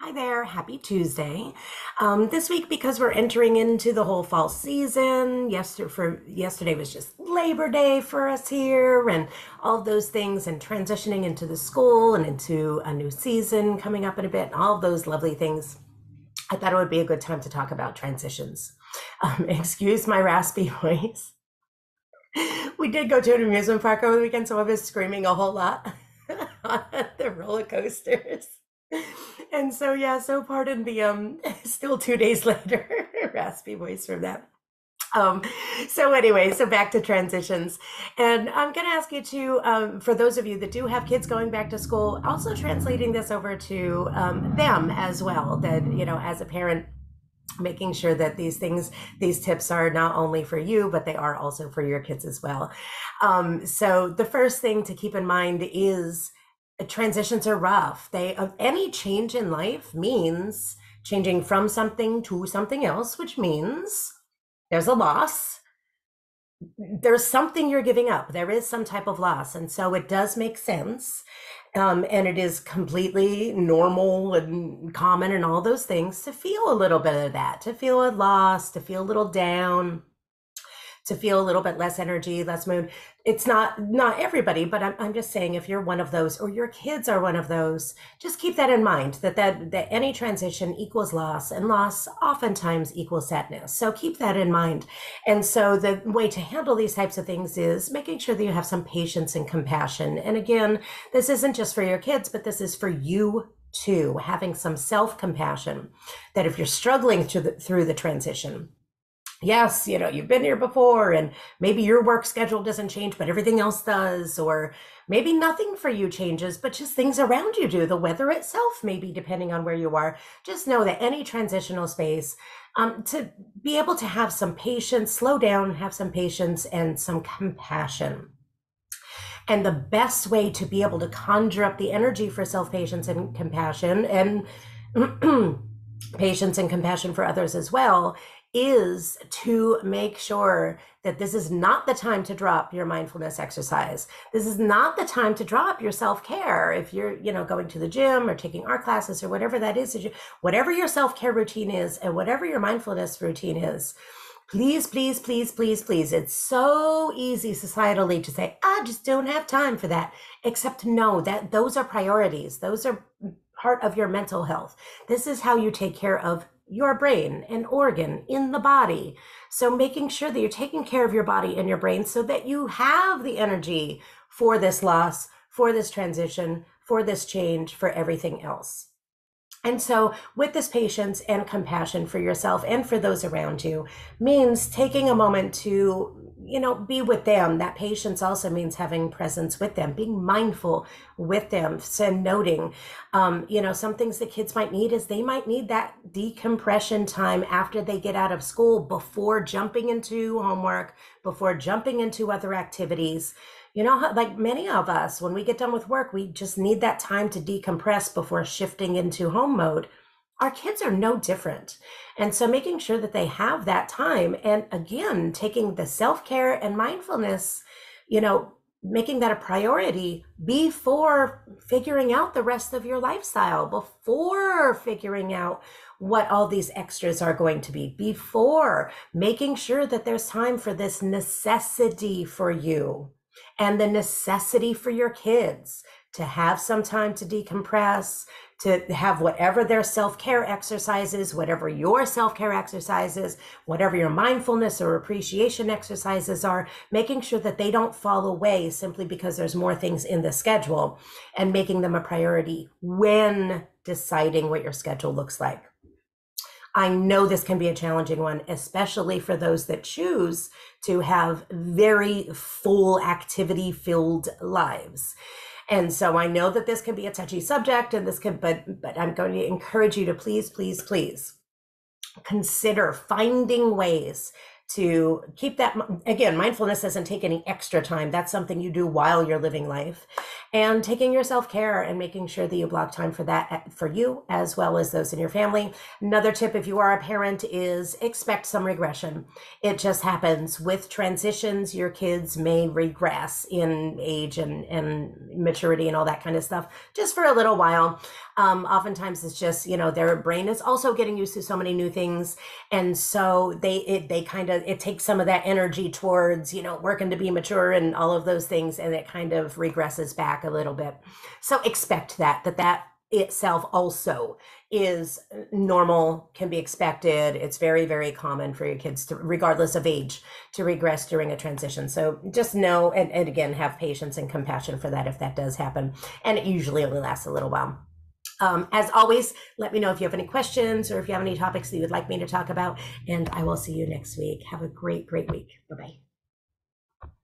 Hi there, happy Tuesday. Um, this week, because we're entering into the whole fall season, yesterday, for, yesterday was just Labor Day for us here, and all those things, and transitioning into the school and into a new season coming up in a bit, and all those lovely things. I thought it would be a good time to talk about transitions. Um, excuse my raspy voice. We did go to an amusement park over the weekend, so I was screaming a whole lot on the roller coasters. And so yeah, so pardon the um still two days later raspy voice from that. Um, so anyway, so back to transitions. And I'm gonna ask you to, um, for those of you that do have kids going back to school, also translating this over to um, them as well, that, you know, as a parent, making sure that these things these tips are not only for you but they are also for your kids as well um, so the first thing to keep in mind is transitions are rough. They of any change in life means changing from something to something else, which means there's a loss. There's something you're giving up. There is some type of loss, and so it does make sense. Um, and it is completely normal and common and all those things to feel a little bit of that, to feel a loss, to feel a little down to feel a little bit less energy, less mood. It's not not everybody, but I'm, I'm just saying if you're one of those or your kids are one of those, just keep that in mind that that, that any transition equals loss and loss oftentimes equals sadness. So keep that in mind. And so the way to handle these types of things is making sure that you have some patience and compassion. And again, this isn't just for your kids, but this is for you too, having some self compassion that if you're struggling through the, through the transition, yes, you know, you've been here before and maybe your work schedule doesn't change, but everything else does. Or maybe nothing for you changes, but just things around you do. The weather itself, maybe depending on where you are. Just know that any transitional space, um, to be able to have some patience, slow down, have some patience and some compassion. And the best way to be able to conjure up the energy for self patience and compassion and patience and compassion for others as well is to make sure that this is not the time to drop your mindfulness exercise. This is not the time to drop your self-care. If you're, you know, going to the gym or taking art classes or whatever that is, whatever your self-care routine is and whatever your mindfulness routine is, please, please, please, please, please. It's so easy societally to say, I just don't have time for that. Except know that those are priorities. Those are part of your mental health. This is how you take care of your brain, an organ in the body. So making sure that you're taking care of your body and your brain so that you have the energy for this loss, for this transition, for this change, for everything else. And so, with this patience and compassion for yourself and for those around you, means taking a moment to you know, be with them. That patience also means having presence with them, being mindful with them, so noting, um, you know, some things the kids might need is they might need that decompression time after they get out of school before jumping into homework, before jumping into other activities. You know, like many of us, when we get done with work, we just need that time to decompress before shifting into home mode our kids are no different. And so making sure that they have that time and again, taking the self care and mindfulness, you know, making that a priority before figuring out the rest of your lifestyle, before figuring out what all these extras are going to be, before making sure that there's time for this necessity for you and the necessity for your kids to have some time to decompress, to have whatever their self care exercises, whatever your self care exercises, whatever your mindfulness or appreciation exercises are, making sure that they don't fall away simply because there's more things in the schedule and making them a priority when deciding what your schedule looks like. I know this can be a challenging one, especially for those that choose to have very full activity filled lives. And so I know that this can be a touchy subject and this can, but, but I'm going to encourage you to please, please, please consider finding ways to keep that again mindfulness doesn't take any extra time. That's something you do while you're living life and taking your self-care and making sure that you block time for that eh, for you as well as those in your family. Another tip if you are a parent is expect some regression. It just happens. With transitions your kids may regress in age and, and maturity and all that kind of stuff just for a little while. Um, oftentimes it's just you know their brain is also getting used to so many new things. And so they it, they kind of it takes some of that energy towards you know working to be mature and all of those things and it kind of regresses back a little bit. So expect that that that itself also is normal can be expected it's very very common for your kids to regardless of age to regress during a transition so just know and, and again have patience and compassion for that if that does happen and it usually only lasts a little while um, as always, let me know if you have any questions or if you have any topics that you would like me to talk about, and I will see you next week. Have a great, great week. Bye bye.